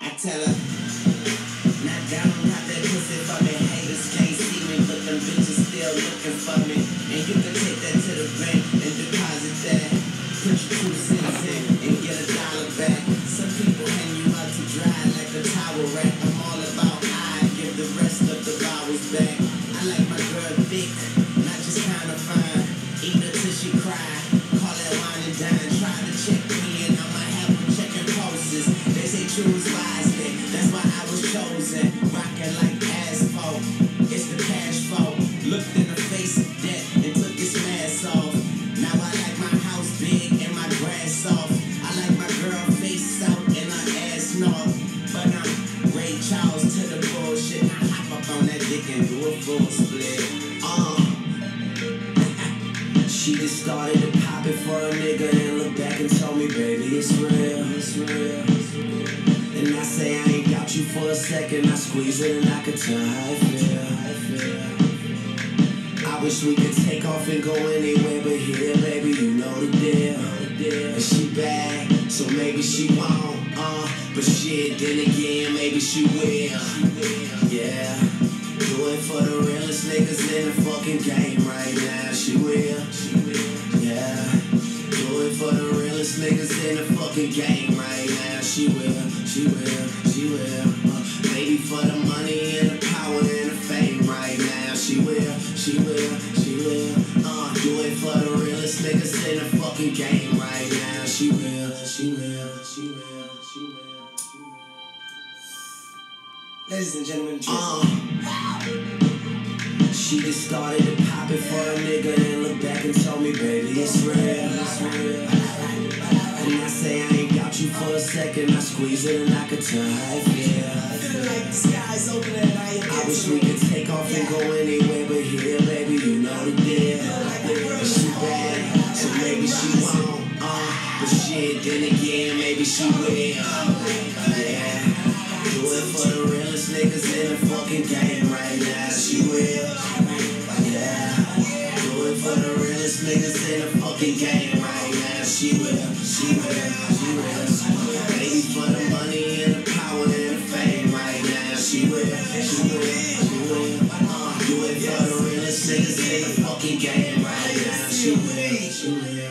I tell her, not down, that pussy. Haters can't see me, but them bitches still looking for me. And you can take that to the bank and deposit that. Put your two cents in and get a dollar back. Some people hang you out to dry like a towel rack. I'm all about I give the rest of the back. I like my girl thick, Rocking like asphalt, it's the cash flow. Looked in the face of death and took his mask off. Now I like my house big and my grass soft. I like my girl face out and her ass north. But I'm Ray Charles to the bullshit. I hop up on that dick and do a full split. Uh. She just started to pop it for a nigga and look back and told me, baby, it's real, it's real. And I say I ain't got you for a second. I it and I can I wish we could take off and go anywhere but here, baby. You know the deal. And she bad, so maybe she won't. Uh, but shit, then again, maybe she will. Yeah. Do it for the realest niggas in the fucking game right now. She will. She will. Yeah. Do it for the realest niggas in the fucking game right now. She will. She will. She will. Maybe for the money and the power and the fame right now. She will. She will. She will. Uh, do it for the realest niggas in the fucking game right now. She will. She will. She will. She will. She will. Ladies and gentlemen, Uh, she just started to pop it for a nigga and look back and told me, baby, it's real, it's real. And I say I ain't got you for a second. I squeeze it and I can tell Sky's open and I I wish we could take off and go anywhere but here, baby, you know the deal. She bad, so maybe she won't. Uh, but shit, then again, maybe she will. Yeah. Do it for the realest niggas in the fucking game right now. She will. Yeah. Do it for the realest niggas in the fucking game right now. She will. She will. game right here, Shoot it, shoot it.